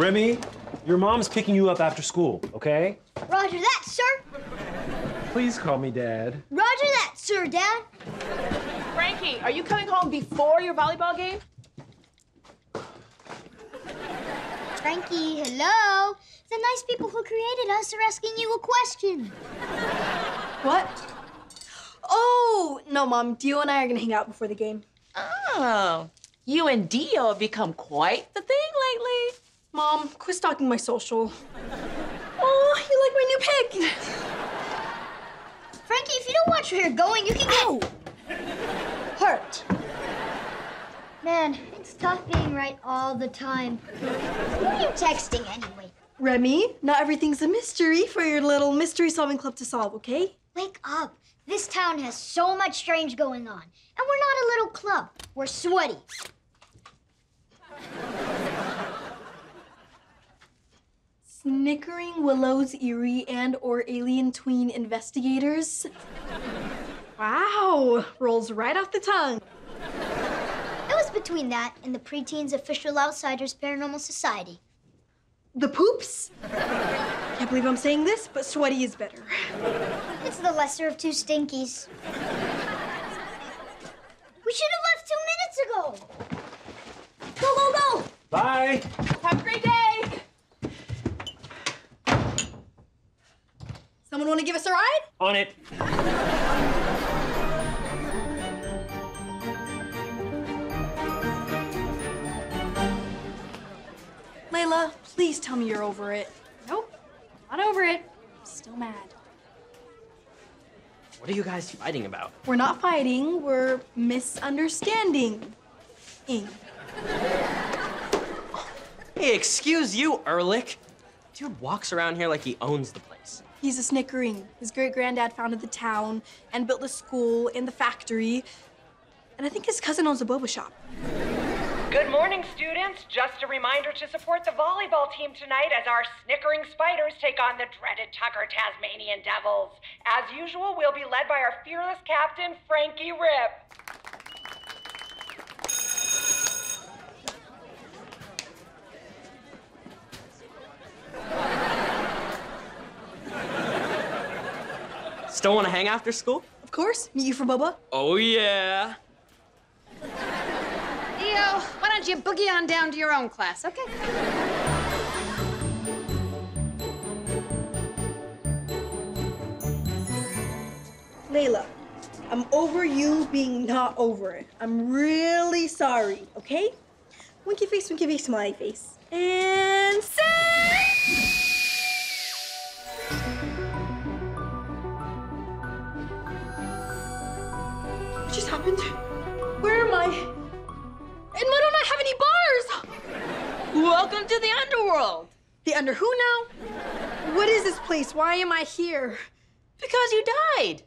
Remy, your mom's picking you up after school, okay? Roger that, sir. Please call me Dad. Roger that, sir, Dad. Frankie, are you coming home before your volleyball game? Frankie, hello. The nice people who created us are asking you a question. What? Oh, no, Mom. Dio and I are gonna hang out before the game. Oh, you and Dio have become quite the thing lately. Mom, quit stalking my social. Oh, you like my new pic? Frankie, if you don't watch where you're going, you can get hurt. Man, it's tough being right all the time. Who are you texting anyway? Remy, not everything's a mystery for your little mystery solving club to solve, okay? Wake up. This town has so much strange going on. And we're not a little club. We're sweaty. Snickering Willows, Eerie, and or Alien Tween Investigators. Wow, rolls right off the tongue. It was between that and the preteens official outsiders paranormal society. The poops? Can't believe I'm saying this, but sweaty is better. It's the lesser of two stinkies. We should have left two minutes ago. Go, go, go! Bye. Have a great day. Someone want to give us a ride? On it. Layla, please tell me you're over it. Nope, not over it. Still mad. What are you guys fighting about? We're not fighting, we're misunderstanding. Ing. Hey, excuse you, Ehrlich. Dude walks around here like he owns the place. He's a snickering. His great granddad founded the town and built the school and the factory. And I think his cousin owns a boba shop. Good morning, students. Just a reminder to support the volleyball team tonight as our snickering spiders take on the dreaded Tucker Tasmanian Devils. As usual, we'll be led by our fearless captain, Frankie Ripp. Still want to hang after school? Of course, meet you for boba. Oh, yeah. Theo, why don't you boogie on down to your own class, okay? Layla, I'm over you being not over it. I'm really sorry, okay? Winky face, winky face, smiley face. And set! Happened? Where am I? And why don't I have any bars? Welcome to the underworld. The under who now? What is this place? Why am I here? Because you died.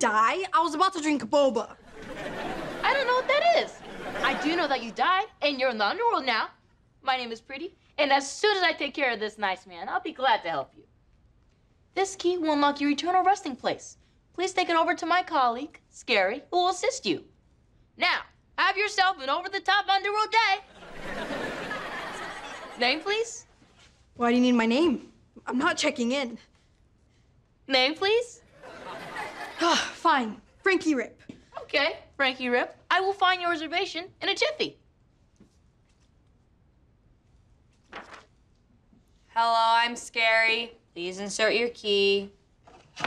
Die. I was about to drink boba. I don't know what that is. I do know that you died, and you're in the underworld now. My name is Pretty, and as soon as I take care of this nice man, I'll be glad to help you. This key will unlock your eternal resting place. Please take it over to my colleague, Scary, who will assist you. Now, have yourself an over-the-top underworld day. Name, please. Why do you need my name? I'm not checking in. Name, please. Ah, Fine. Frankie Ripp. Okay, Frankie Ripp. I will find your reservation in a jiffy. Hello, I'm Scary. Please insert your key.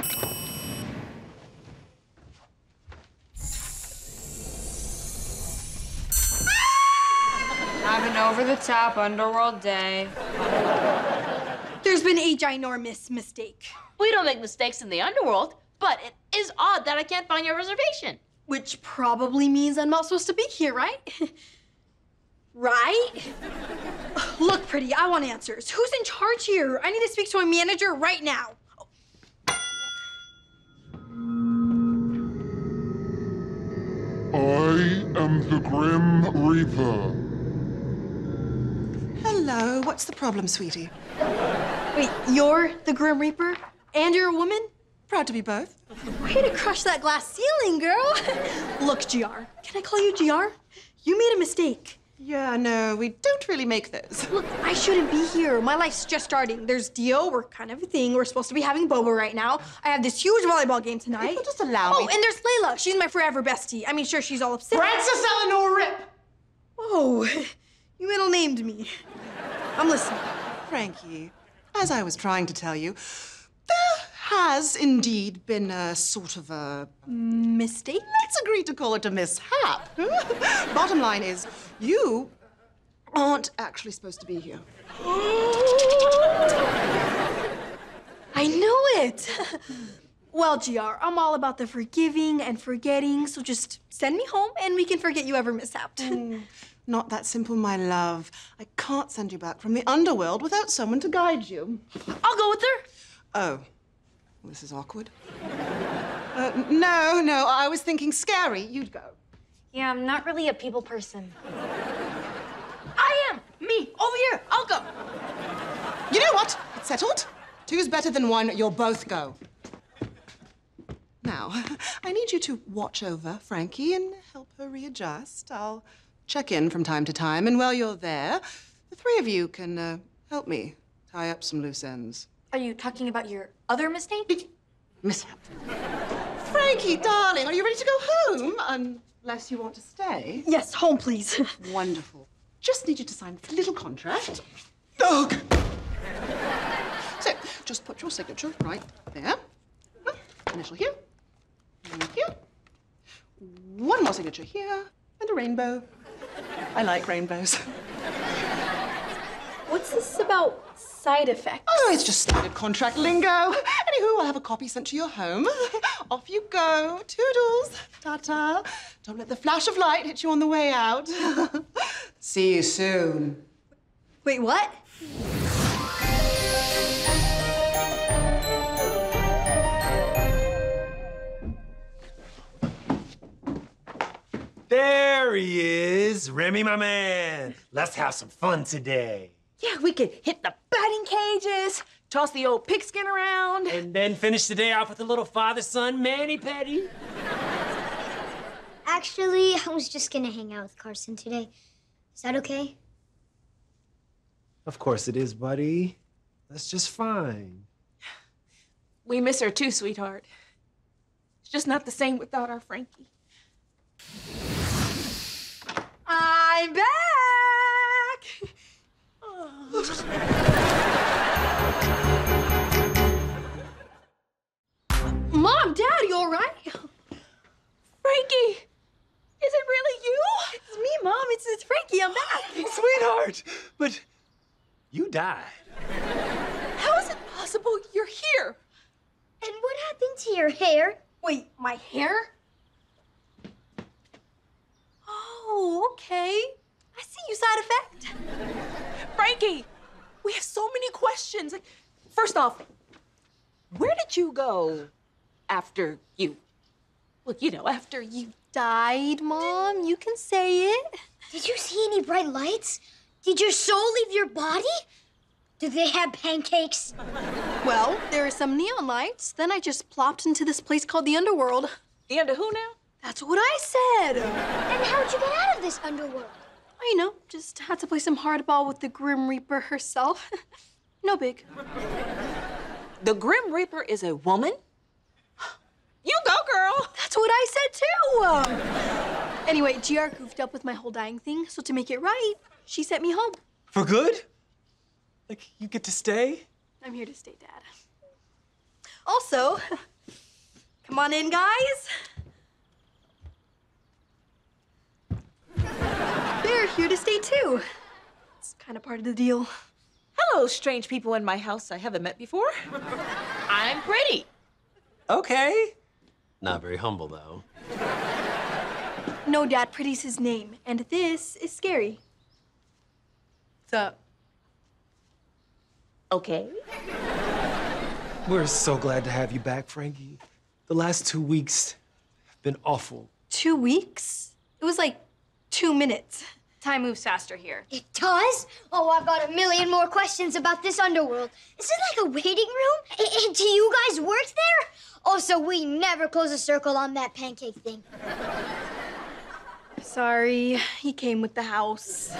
Have an over-the-top underworld day. There's been a ginormous mistake, We don't make mistakes in the underworld, but it is odd that I can't find your reservation. which probably means I'm not supposed to be here, right? right? Look, pretty, I want answers. Who's in charge here? I need to speak to my manager right now. I am the Grim Reaper. Hello, what's the problem, sweetie? Wait, you're the Grim Reaper? And you're a woman? Proud to be both. Way to crush that glass ceiling, girl. Look, GR. Can I call you GR? You made a mistake. Yeah, no, we don't really make those. Look, I shouldn't be here. My life's just starting. There's Dio, we're kind of a thing. We're supposed to be having Boba right now. I have this huge volleyball game tonight. People just allow oh, me- and there's Layla. She's my forever bestie. I mean, sure, she's all upset. Francis Eleanor Ripp! Whoa, you middle named me. I'm listening. Frankie, as I was trying to tell you, there has indeed been a sort of a. Mistake? Let's agree to call it a mishap. Bottom line is, you aren't actually supposed to be here. I knew it. well, GR, I'm all about the forgiving and forgetting, so just send me home and we can forget you ever mishapped. Mm, not that simple, my love. I can't send you back from the underworld without someone to guide you. I'll go with her. Oh, this is awkward. Uh, no, no, I was thinking scary. You'd go. Yeah, I'm not really a people person. I am! Me! Over here! I'll go! You know what? It's settled. Two's better than one. You'll both go. Now, I need you to watch over Frankie and help her readjust. I'll check in from time to time, and while you're there, the three of you can uh, help me tie up some loose ends. Are you talking about your other mistake? Mishap. Frankie, darling, are you ready to go home? Unless you want to stay. Yes, home, please. Wonderful. Just need you to sign a little contract. Dog! So, just put your signature right there. Initial here. And here. One more signature here. And a rainbow. I like rainbows. What's this about side effects? Oh, it's just standard contract lingo. Anywho, I'll have a copy sent to your home. Off you go. Toodles. Ta-ta. Don't let the flash of light hit you on the way out. See you soon. Wait, what? There he is, Remy, my man. Let's have some fun today. Yeah, we could hit the batting cages, toss the old pigskin around. And then finish the day off with a little father-son mani-pedi. Actually, I was just gonna hang out with Carson today. Is that okay? Of course it is, buddy. That's just fine. We miss her too, sweetheart. It's just not the same without our Frankie. I'm back! Mom, Dad, you all right? Frankie! Is it really you? It's me, Mom. It's, it's Frankie. I'm back. Sweetheart, but you died. How is it possible you're here? And what happened to your hair? Wait, my hair? Oh, okay. I see you, side effect. Frankie, we have so many questions. Like, first off, where did you go after you? Well, you know, after you Died, Mom. You can say it. Did you see any bright lights? Did your soul leave your body? Do they have pancakes? Well, there are some neon lights. Then I just plopped into this place called the Underworld. The of who now? That's what I said. And how'd you get out of this underworld? I know, just had to play some hardball with the Grim Reaper herself. no big. The Grim Reaper is a woman? You go, girl! That's what I said too. Um, anyway, GR goofed up with my whole dying thing, so to make it right, she sent me home. For good? Like, you get to stay? I'm here to stay, Dad. Also, come on in, guys. They're here to stay too. It's kind of part of the deal. Hello, strange people in my house I haven't met before. I'm pretty. Okay. Not very humble, though. No, Dad, Pretty's his name, and this is Scary. The Okay. We're so glad to have you back, Frankie. The last two weeks have been awful. two weeks? It was like two minutes. Time moves faster here. It does? Oh, I've got a million more questions about this underworld. Is it like a waiting room? A- And do you guys work there? Oh, so we never close a circle on that pancake thing. Sorry, he came with the house.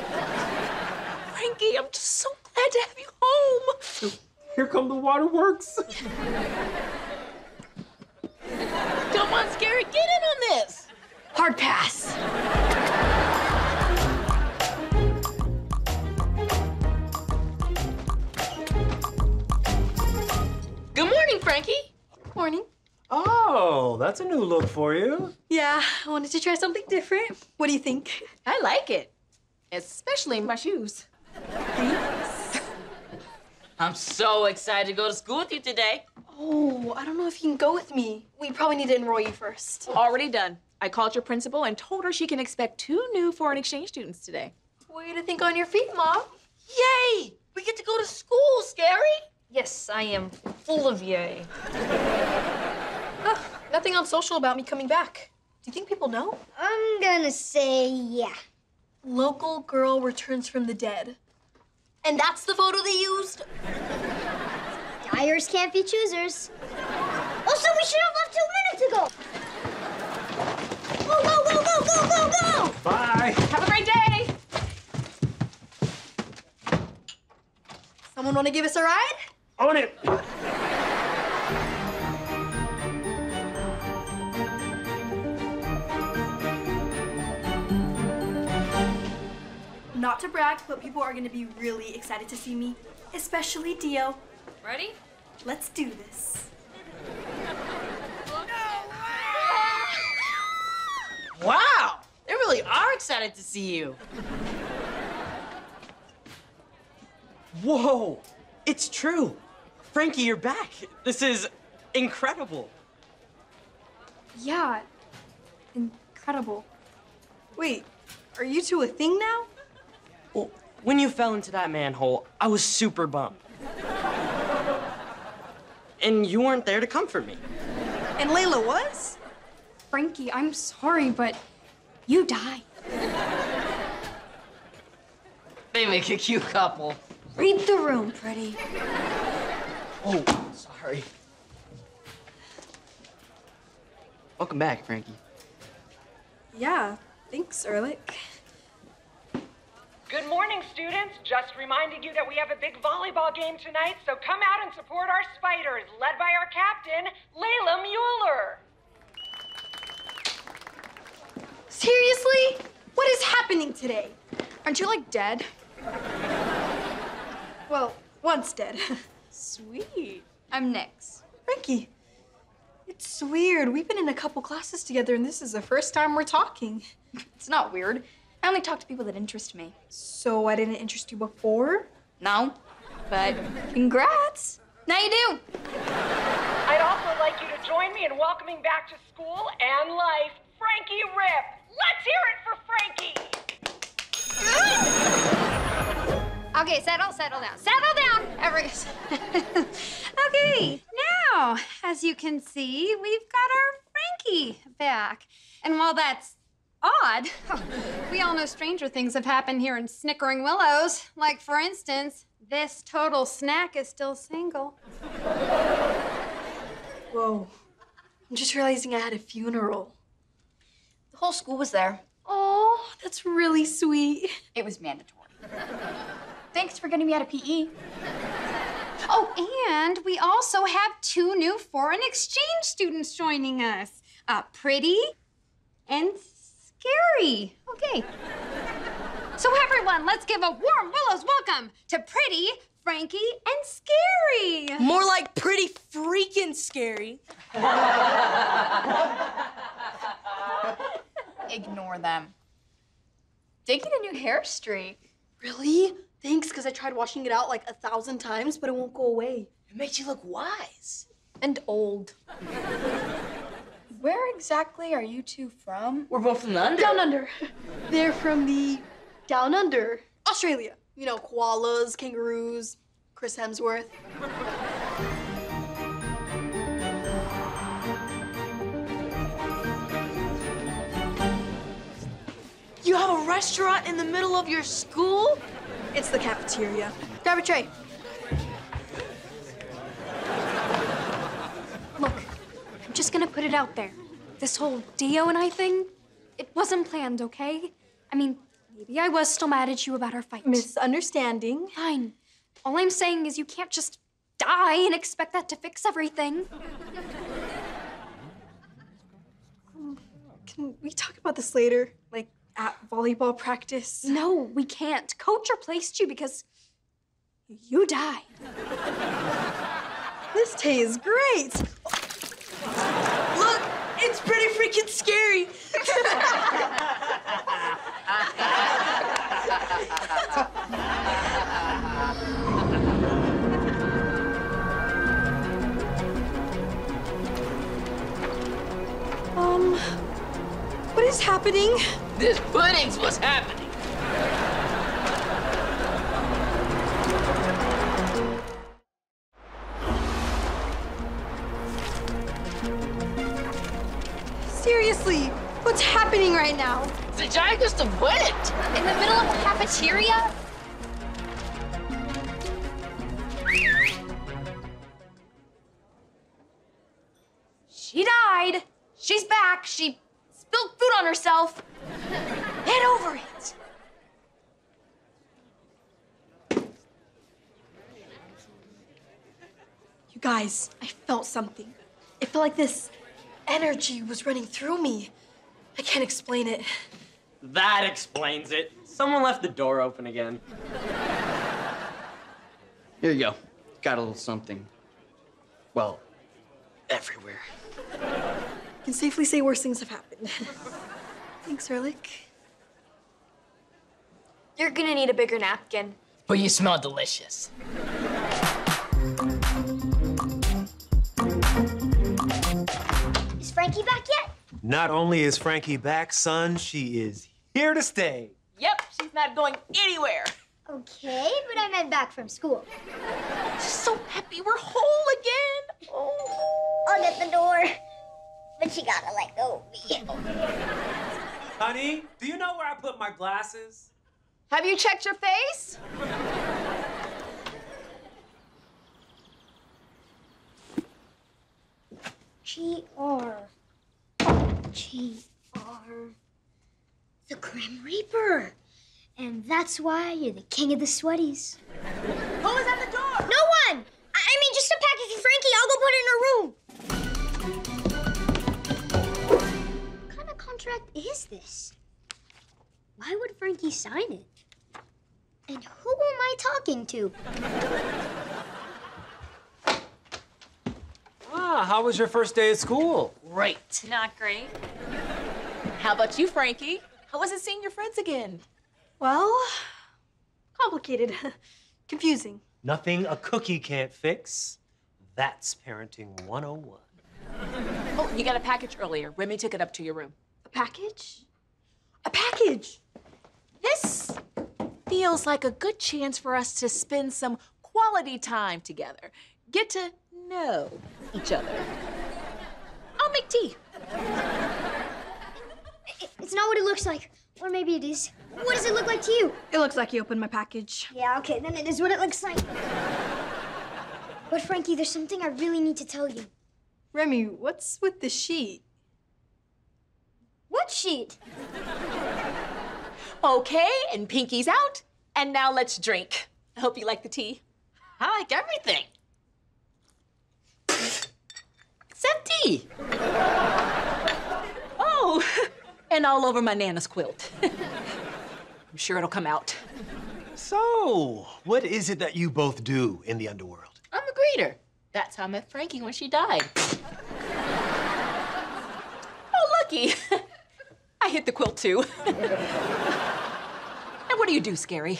Frankie, I'm just so glad to have you home. Here come the waterworks. Come on, Scary, get in on this. Hard pass. Frankie. Morning. Oh, that's a new look for you. Yeah, I wanted to try something different. What do you think? I like it, especially my shoes. I'm so excited to go to school with you today. Oh, I don't know if you can go with me. We probably need to enroll you first. Already done. I called your principal and told her she can expect two new foreign exchange students today. Way to think on your feet, Mom. Yay! We get to go to school, Scary. Yes, I am full of yay. Nothing on social about me coming back. Do you think people know? I'm gonna say yeah. Local girl returns from the dead. And that's the photo they used? Dyers can't be choosers. Also, we should have left two minutes ago. Go, go, go, go, go, go, go! Bye. Have a great day. Someone want to give us a ride? On it. Not to brag, but people are going to be really excited to see me, especially Dio. Ready? Let's do this. Wow! They really are excited to see you. Whoa! It's true. Frankie, you're back. This is incredible. Yeah, incredible. Wait, are you two a thing now? Well, when you fell into that manhole, I was super bummed. And you weren't there to comfort me. And Layla was? Frankie, I'm sorry, but you died. They make a cute couple. Read the room, pretty. Oh, sorry. Welcome back, Frankie. Yeah, thanks, Ehrlich. Good morning, students. Just reminding you that we have a big volleyball game tonight, so come out and support our Spiders, led by our captain, Layla Mueller. Seriously? What is happening today? Aren't you like dead? Well, once dead. Sweet. I'm Nyx. Frankie, it's weird. We've been in a couple classes together, and this is the first time we're talking. It's not weird. I only talk to people that interest me. So I didn't interest you before? No, but congrats. Now you do. I'd also like you to join me in welcoming back to school and life Frankie Ripp. Let's hear it for Frankie! Okay, settle, settle down. Settle down, every. okay, now, as you can see, we've got our Frankie back. And while that's odd, we all know stranger things have happened here in Snickering Willows. Like, for instance, this total snack is still single. Whoa. I'm just realizing I had a funeral. The whole school was there. Oh, that's really sweet. It was mandatory. Thanks for getting me out of PE. Oh, and we also have two new foreign exchange students joining us uh, Pretty and Scary. Okay. So, everyone, let's give a warm Willows welcome to Pretty, Frankie, and Scary. More like pretty freaking scary. Ignore them. Digging a new hair streak. Really? Thanks, because I tried washing it out like a thousand times, but it won't go away. It makes you look wise. And old. Where exactly are you two from? We're both from the under. Down under. They're from the down under. Australia. You know, koalas, kangaroos, Chris Hemsworth. You have a restaurant in the middle of your school? It's the cafeteria. Grab a tray. Look, I'm just gonna put it out there. This whole Dio and I thing, it wasn't planned, okay? I mean, maybe I was still mad at you about our fight. Misunderstanding. Fine. All I'm saying is you can't just die and expect that to fix everything. Can we talk about this later? Like at volleyball practice? No, we can't. Coach replaced you because you died. This tea is great. Look, it's pretty freaking scary. Um, what is happening? This pudding's what's happening. Seriously, what's happening right now? The giant gets to win. In the middle of a cafeteria? She died. She's back. She spilled food on herself. Get over it. You guys, I felt something. It felt like this energy was running through me. I can't explain it. That explains it. Someone left the door open again. Here you go. Got a little something. Well, everywhere. I can safely say worse things have happened. Thanks, Erlich. You're gonna need a bigger napkin. But you smell delicious. Frankie back yet? Not only is Frankie back, son, she is here to stay. Yep, she's not going anywhere. Okay, but I meant back from school. She's so happy we're whole again. Oh. I'll get the door. But she gotta let go of me. Honey, do you know where I put my glasses? Have you checked your face? G R. G R. The Grim Reaper. And that's why you're the king of the sweaties. Who is at the door? No one! I, I mean, just a package for Frankie. I'll go put it in her room. What kind of contract is this? Why would Frankie sign it? And who am I talking to? How was your first day at school? Great. Not great. How about you, Frankie? How was it seeing your friends again? Well, complicated, confusing. Nothing a cookie can't fix. That's parenting 101. Oh, you got a package earlier. Remy took it up to your room. A package? A package! This feels like a good chance for us to spend some quality time together. Get to know each other. I'll make tea. It's not what it looks like. Or maybe it is. What does it look like to you? It looks like you opened my package. Yeah, okay, then it is what it looks like. But Frankie, there's something I really need to tell you. Remy, what's with the sheet? What sheet? Okay, and Pinky's out. And now let's drink. I hope you like the tea. I like everything. Except tea. Oh, and all over my Nana's quilt. I'm sure it'll come out. So, what is it that you both do in the underworld? I'm a greeter. That's how I met Frankie when she died. Oh, lucky. I hit the quilt too. and what do you do, Scary?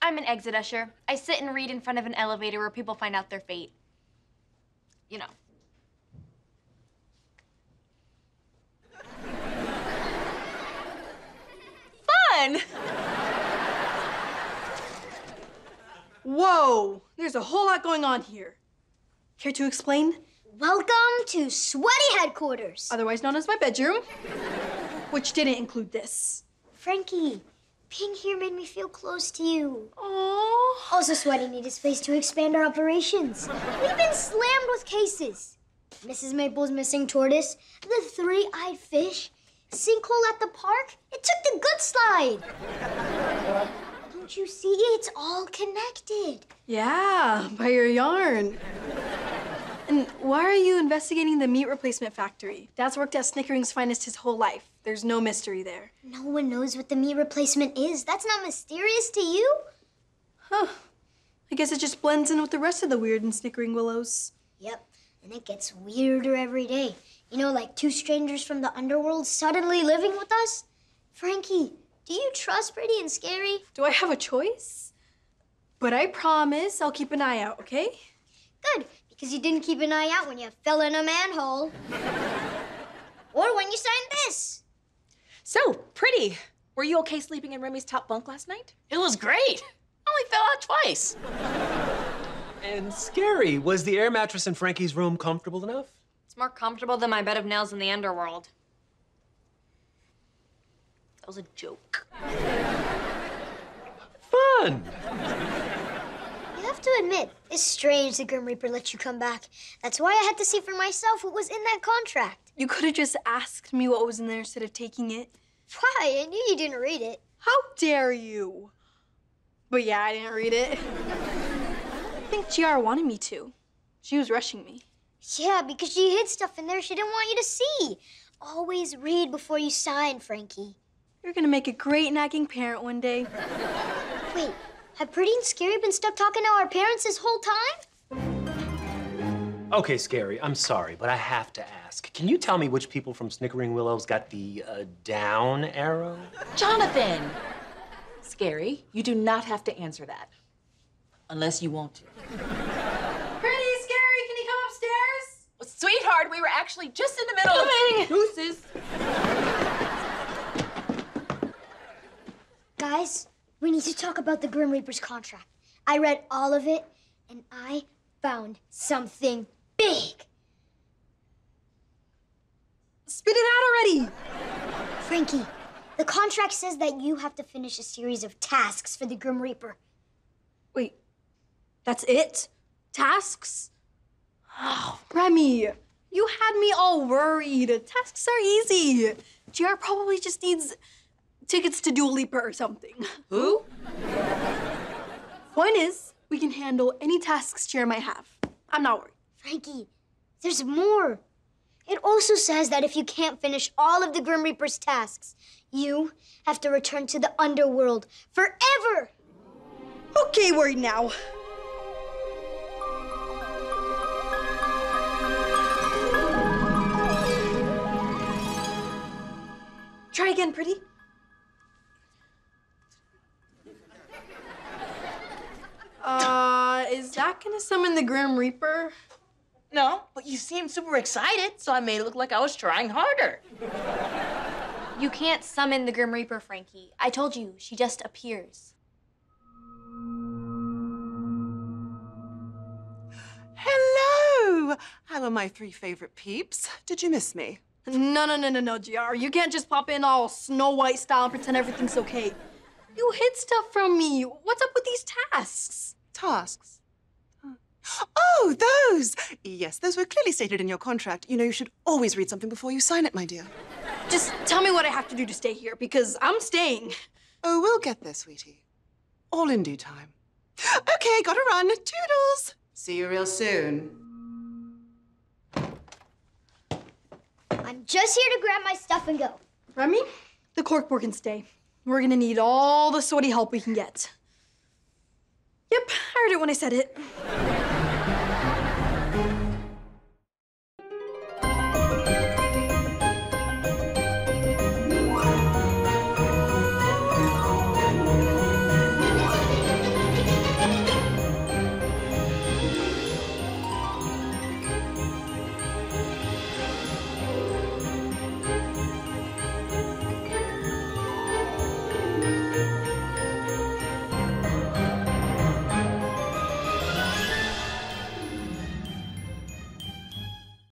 I'm an exit usher. I sit and read in front of an elevator where people find out their fate. You know. Fun! Whoa, there's a whole lot going on here. Care to explain? Welcome to Sweaty Headquarters. Otherwise known as my bedroom, which didn't include this. Frankie, being here made me feel close to you. Aww. Also, Sweaty needed space to expand our operations. We've been slammed with cases. Mrs. Maple's missing tortoise, the three-eyed fish, sinkhole at the park. It took the good slide. Don't you see? It's all connected. Yeah, by your yarn. And why are you investigating the meat replacement factory? Dad's worked at Snickering's Finest his whole life. There's no mystery there. No one knows what the meat replacement is. That's not mysterious to you. Huh. I guess it just blends in with the rest of the weird in Snickering Willows. Yep, and it gets weirder every day. You know, like two strangers from the underworld suddenly living with us? Frankie, do you trust Pretty and Scary? Do I have a choice? But I promise I'll keep an eye out, okay? Good, because you didn't keep an eye out when you fell in a manhole. or when you signed this. So, pretty. Were you okay sleeping in Remy's top bunk last night? It was great. I only fell out twice. And scary. Was the air mattress in Frankie's room comfortable enough? It's more comfortable than my bed of nails in the underworld. That was a joke. Fun. You have to admit, it's strange the Grim Reaper let you come back. That's why I had to see for myself what was in that contract. You could have just asked me what was in there instead of taking it. Why? I knew you didn't read it. How dare you? But yeah, I didn't read it. I think GR wanted me to. She was rushing me. Yeah, because she hid stuff in there she didn't want you to see. Always read before you sign, Frankie. You're gonna make a great nagging parent one day. Wait, have Pretty and Scary been stuck talking to our parents this whole time? Okay, Scary, I'm sorry, but I have to ask. Can you tell me which people from Snickering Willows got the uh, down arrow? Jonathan! Scary, you do not have to answer that. Unless you want to. Pretty scary, can you come upstairs? Sweetheart, we were actually just in the middle of Deuces. Guys, we need to talk about the Grim Reaper's contract. I read all of it, and I found something big. Spit it out already! Frankie, the contract says that you have to finish a series of tasks for the Grim Reaper. Wait, that's it? Tasks? Oh, Remy, you had me all worried. Tasks are easy. GR probably just needs tickets to Dua Lipa or something. Who? Point is, we can handle any tasks GR might have. I'm not worried. Frankie, there's more. It also says that if you can't finish all of the Grim Reaper's tasks, you have to return to the underworld forever. Okay, worried now. Try again, pretty. Uh, is that gonna summon the Grim Reaper? No, but you seemed super excited, so I made it look like I was trying harder. You can't summon the Grim Reaper, Frankie. I told you, she just appears. Hello! How are my three favorite peeps? Did you miss me? No, no, no, no, no, GR. You can't just pop in all Snow White style and pretend everything's okay. You hid stuff from me. What's up with these tasks? Tasks? Uh, oh, those! Yes, those were clearly stated in your contract. You know, you should always read something before you sign it, my dear. Just tell me what I have to do to stay here, because I'm staying. Oh, we'll get there, sweetie. All in due time. Okay, gotta run. Toodles! See you real soon. Just here to grab my stuff and go. Remy, the corkboard can stay. We're gonna need all the sweaty help we can get. Yep, I heard it when I said it.